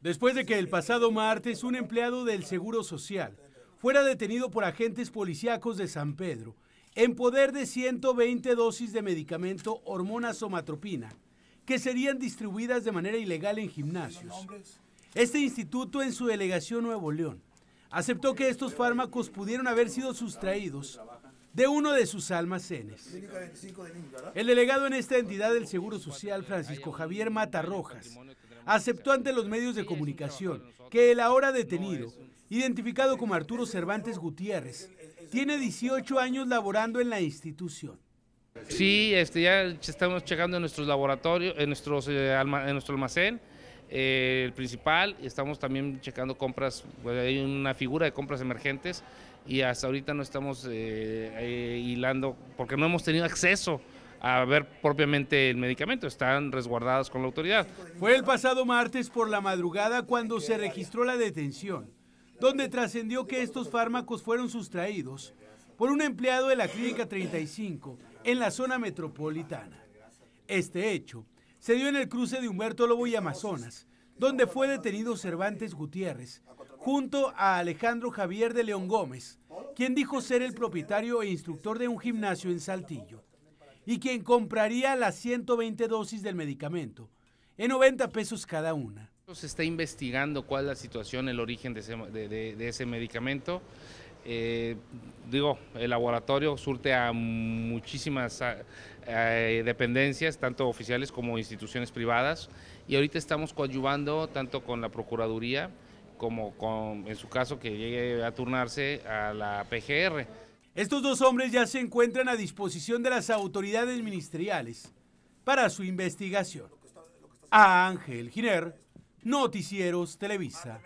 Después de que el pasado martes un empleado del Seguro Social fuera detenido por agentes policíacos de San Pedro en poder de 120 dosis de medicamento hormona somatropina que serían distribuidas de manera ilegal en gimnasios. Este instituto en su delegación Nuevo León aceptó que estos fármacos pudieron haber sido sustraídos de uno de sus almacenes. El delegado en esta entidad del Seguro Social, Francisco Javier Mata Rojas, aceptó ante los medios de comunicación que el ahora detenido, identificado como Arturo Cervantes Gutiérrez, tiene 18 años laborando en la institución. Sí, este, ya estamos checando en nuestros laboratorios, en, nuestros, eh, en nuestro almacén, eh, el principal, y estamos también checando compras, pues, hay una figura de compras emergentes y hasta ahorita no estamos eh, hilando porque no hemos tenido acceso a ver propiamente el medicamento, están resguardados con la autoridad. Fue el pasado martes por la madrugada cuando se registró la detención, donde trascendió que estos fármacos fueron sustraídos por un empleado de la Clínica 35 en la zona metropolitana. Este hecho se dio en el cruce de Humberto Lobo y Amazonas, donde fue detenido Cervantes Gutiérrez, junto a Alejandro Javier de León Gómez, quien dijo ser el propietario e instructor de un gimnasio en Saltillo, y quien compraría las 120 dosis del medicamento, en 90 pesos cada una. Se está investigando cuál es la situación, el origen de ese, medicamento. Eh, digo, el laboratorio surte a muchísimas eh, dependencias, tanto oficiales como instituciones privadas, y ahorita estamos coadyuvando tanto con la Procuraduría como con, en su caso, que llegue a turnarse a la PGR. Estos dos hombres ya se encuentran a disposición de las autoridades ministeriales para su investigación. A Ángel Giner, Noticieros Televisa.